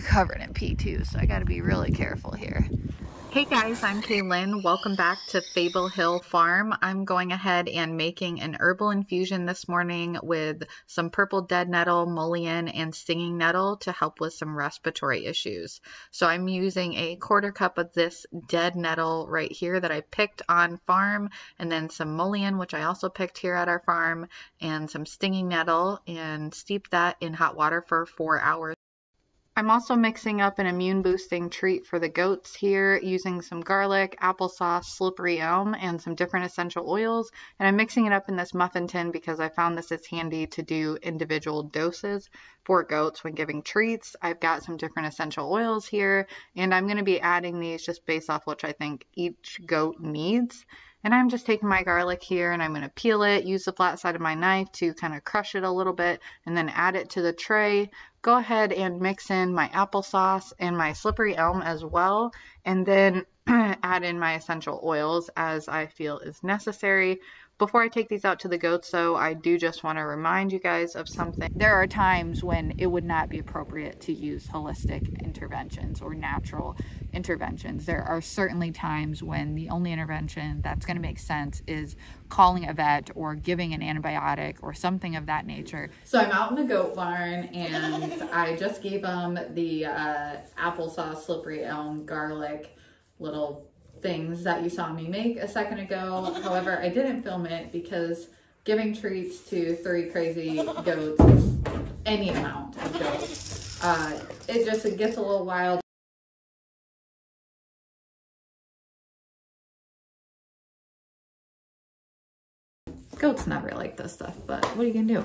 They're covered in pee too, so I gotta be really careful here. Hey guys, I'm Kaylyn. Welcome back to Fable Hill Farm. I'm going ahead and making an herbal infusion this morning with some purple dead nettle, mullein, and stinging nettle to help with some respiratory issues. So I'm using a quarter cup of this dead nettle right here that I picked on farm, and then some mullein, which I also picked here at our farm, and some stinging nettle, and steep that in hot water for four hours. I'm also mixing up an immune boosting treat for the goats here using some garlic, applesauce, slippery elm, and some different essential oils. And I'm mixing it up in this muffin tin because I found this is handy to do individual doses for goats when giving treats. I've got some different essential oils here, and I'm going to be adding these just based off which I think each goat needs. And I'm just taking my garlic here and I'm going to peel it, use the flat side of my knife to kind of crush it a little bit, and then add it to the tray. Go ahead and mix in my applesauce and my slippery elm as well, and then add in my essential oils as I feel is necessary. Before I take these out to the goats though, I do just want to remind you guys of something. There are times when it would not be appropriate to use holistic interventions or natural interventions. There are certainly times when the only intervention that's going to make sense is calling a vet or giving an antibiotic or something of that nature. So I'm out in the goat barn and I just gave them the uh, applesauce, slippery elm, garlic, little things that you saw me make a second ago. However, I didn't film it because giving treats to three crazy goats, any amount of goats, uh, it just it gets a little wild. Goats never like this stuff, but what are you gonna do?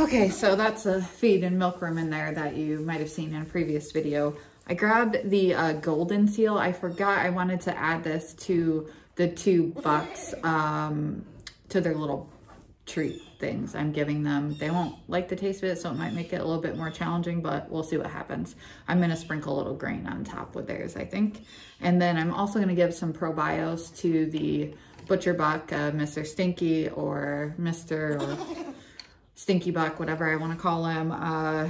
Okay, so that's a feed and milk room in there that you might have seen in a previous video. I grabbed the uh, golden seal. I forgot I wanted to add this to the two bucks, um, to their little treat things I'm giving them. They won't like the taste of it, so it might make it a little bit more challenging, but we'll see what happens. I'm gonna sprinkle a little grain on top with theirs, I think. And then I'm also gonna give some ProBios to the Butcher Buck, uh, Mr. Stinky or Mr. stinky buck, whatever I want to call him, uh,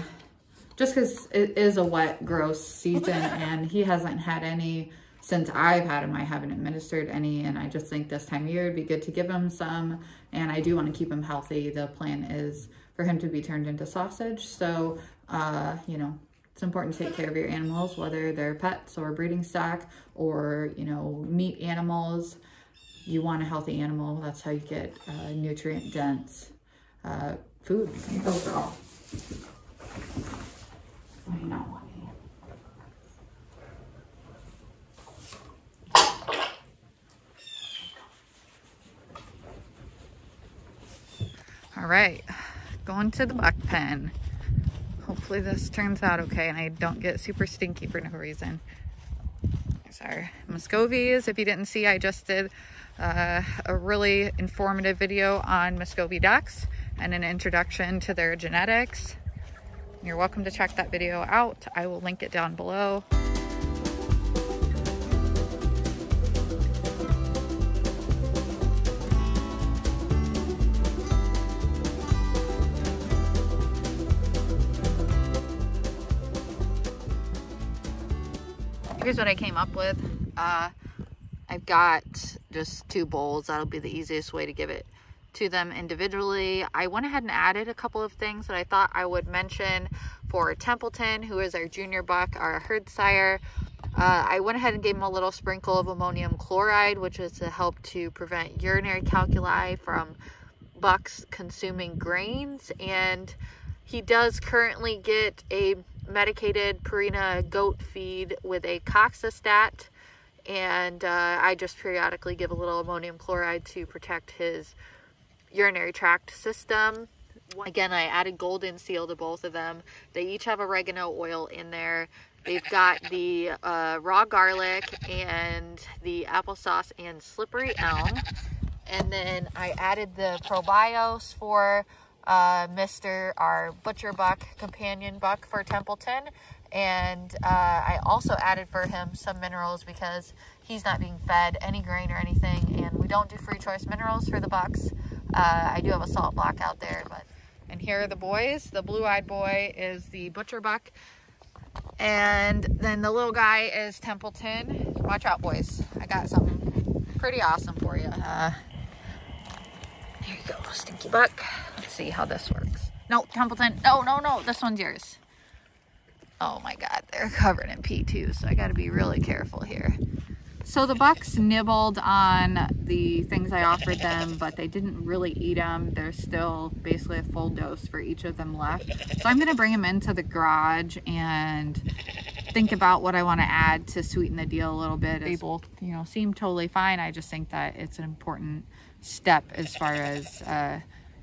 just because it is a wet, gross season and he hasn't had any since I've had him. I haven't administered any and I just think this time of year it'd be good to give him some and I do want to keep him healthy. The plan is for him to be turned into sausage. So, uh, you know, it's important to take care of your animals, whether they're pets or breeding stock or, you know, meat animals. You want a healthy animal. That's how you get uh, nutrient dense uh, food overall. I know. All right, going to the buck pen. Hopefully this turns out okay and I don't get super stinky for no reason. Our Muscovies. If you didn't see, I just did uh, a really informative video on Muscovy ducks and an introduction to their genetics. You're welcome to check that video out. I will link it down below. Here's what I came up with. Uh, I've got just two bowls. That'll be the easiest way to give it to them individually. I went ahead and added a couple of things that I thought I would mention for Templeton, who is our junior buck, our herd sire. Uh, I went ahead and gave him a little sprinkle of ammonium chloride, which is to help to prevent urinary calculi from bucks consuming grains. And he does currently get a medicated Purina goat feed with a coxistat. And uh, I just periodically give a little ammonium chloride to protect his urinary tract system. Again, I added golden seal to both of them. They each have oregano oil in there. They've got the uh, raw garlic and the applesauce and slippery elm. And then I added the probios for uh, Mr. our butcher buck, companion buck for Templeton. And uh, I also added for him some minerals because he's not being fed any grain or anything. And we don't do free choice minerals for the bucks. Uh, I do have a salt block out there, but and here are the boys. The blue-eyed boy is the butcher buck. And then the little guy is Templeton. Watch out, boys. I got something pretty awesome for you. Uh, here you go, Stinky Buck. Let's see how this works. No, Templeton. No, no, no. This one's yours. Oh my God, they're covered in pee too, so I gotta be really careful here. So the bucks nibbled on the things I offered them, but they didn't really eat them. There's still basically a full dose for each of them left. So I'm gonna bring them into the garage and think about what I wanna add to sweeten the deal a little bit. They both, you know, seem totally fine. I just think that it's an important step as far as, uh,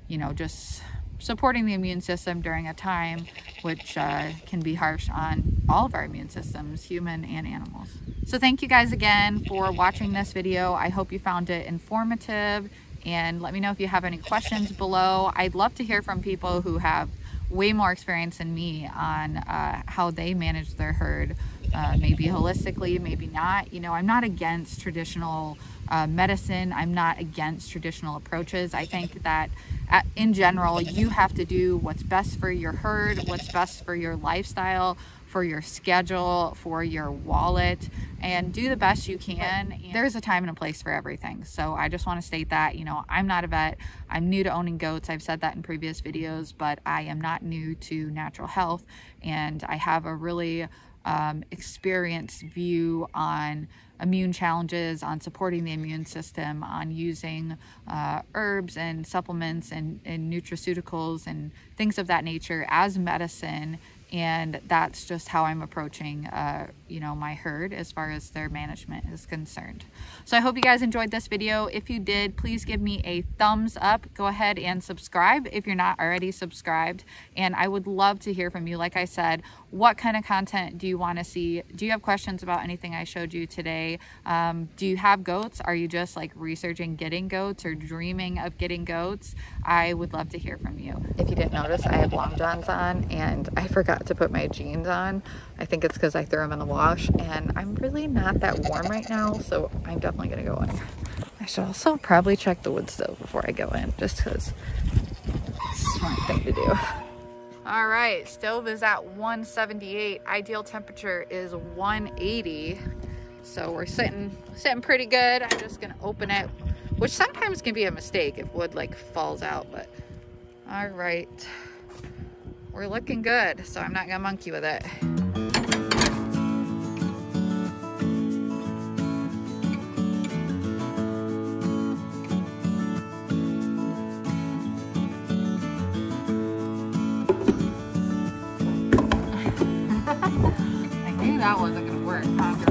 you know, just supporting the immune system during a time which uh, can be harsh on all of our immune systems, human and animals. So thank you guys again for watching this video. I hope you found it informative and let me know if you have any questions below. I'd love to hear from people who have way more experience than me on uh, how they manage their herd, uh, maybe holistically, maybe not. You know, I'm not against traditional uh, medicine. I'm not against traditional approaches. I think that at, in general, you have to do what's best for your herd, what's best for your lifestyle, for your schedule, for your wallet, and do the best you can. There's a time and a place for everything. So I just want to state that, you know, I'm not a vet. I'm new to owning goats. I've said that in previous videos, but I am not new to natural health. And I have a really um, experienced view on immune challenges, on supporting the immune system, on using uh, herbs and supplements and, and nutraceuticals and things of that nature as medicine and that's just how I'm approaching uh, you know my herd as far as their management is concerned. So I hope you guys enjoyed this video. If you did please give me a thumbs up. Go ahead and subscribe if you're not already subscribed. And I would love to hear from you. Like I said what kind of content do you want to see? Do you have questions about anything I showed you today? Um, do you have goats? Are you just like researching getting goats or dreaming of getting goats? I would love to hear from you. If you didn't notice I have long johns on and I forgot forgot to put my jeans on. I think it's because I threw them in the wash and I'm really not that warm right now, so I'm definitely gonna go in. I should also probably check the wood stove before I go in, just because it's a smart thing to do. All right, stove is at 178. Ideal temperature is 180. So we're sitting, sitting pretty good. I'm just gonna open it, which sometimes can be a mistake if wood like falls out, but all right we're looking good, so I'm not gonna monkey with it. I knew that wasn't gonna work?